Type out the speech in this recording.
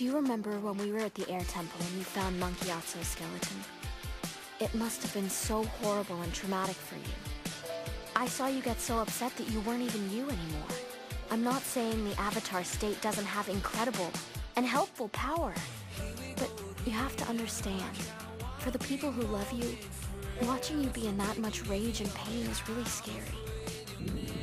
Do you remember when we were at the Air Temple and you found Monkey skeleton? It must have been so horrible and traumatic for you. I saw you get so upset that you weren't even you anymore. I'm not saying the Avatar state doesn't have incredible and helpful power. But you have to understand, for the people who love you, watching you be in that much rage and pain is really scary.